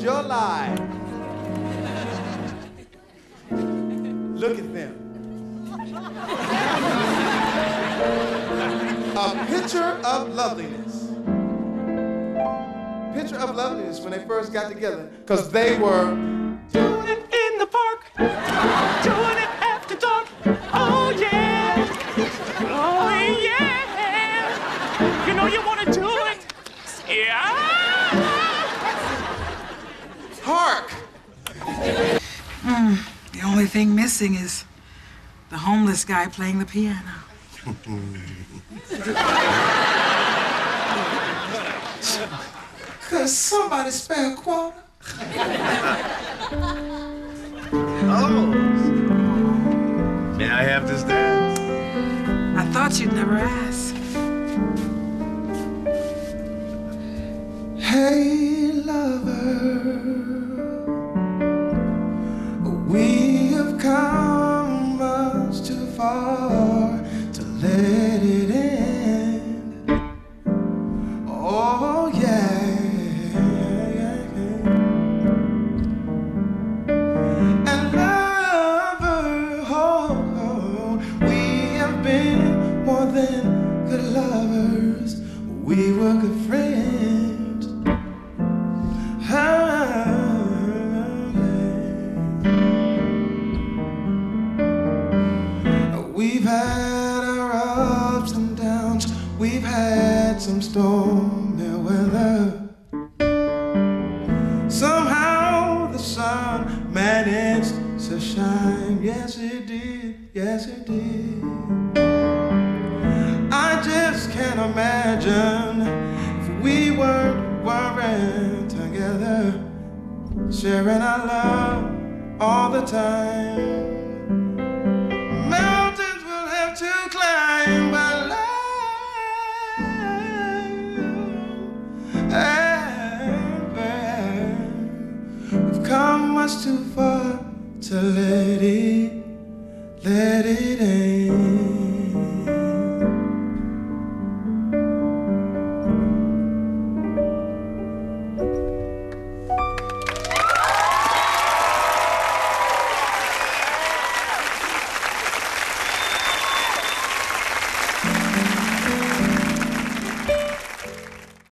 is your life. Look at them. A picture of loveliness. Picture of loveliness when they first got together, because they were Doing it in the park. Doing it after dark. Oh yeah. Oh yeah. You know you wanna do it. Thing missing is the homeless guy playing the piano. Could somebody spare a quarter? Oh. May I have this dance? I thought you'd never ask. Far to let it end. Oh, yeah. And lover, oh, oh, we have been more than good lovers. We were good friends. Ups and downs. We've had some stormy weather. Somehow the sun managed to shine. Yes, it did. Yes, it did. I just can't imagine if we weren't worrying together, sharing our love all the time. We've come much too far to let it, let it end.